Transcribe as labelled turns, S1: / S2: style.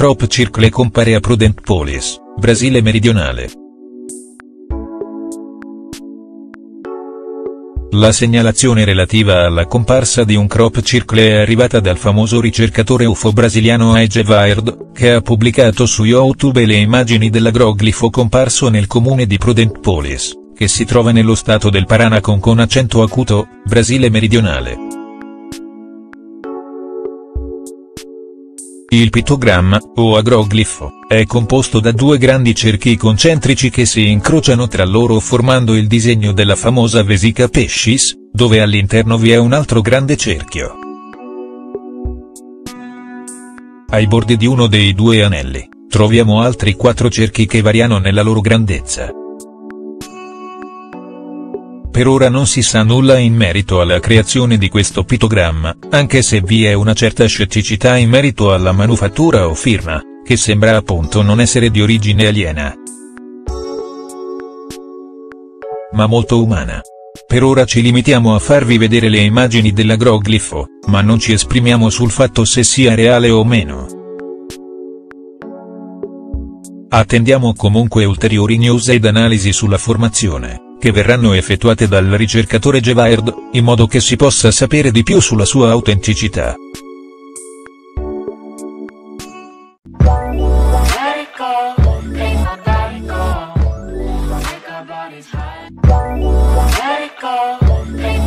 S1: Crop Circle compare a Prudent Police, Brasile meridionale. La segnalazione relativa alla comparsa di un crop circle è arrivata dal famoso ricercatore UFO brasiliano Age Weird, che ha pubblicato su YouTube le immagini dell'agroglifo comparso nel comune di Prudent Police, che si trova nello stato del Paraná con con accento acuto, Brasile meridionale. Il pittogramma, o agroglifo, è composto da due grandi cerchi concentrici che si incrociano tra loro formando il disegno della famosa vesica pescis, dove all'interno vi è un altro grande cerchio. Ai bordi di uno dei due anelli, troviamo altri quattro cerchi che variano nella loro grandezza. Per ora non si sa nulla in merito alla creazione di questo pittogramma, anche se vi è una certa scetticità in merito alla manufattura o firma, che sembra appunto non essere di origine aliena. Ma molto umana. Per ora ci limitiamo a farvi vedere le immagini dell'agroglifo, ma non ci esprimiamo sul fatto se sia reale o meno. Attendiamo comunque ulteriori news ed analisi sulla formazione che verranno effettuate dal ricercatore Gevaerd, in modo che si possa sapere di più sulla sua autenticità.
S2: Let it go.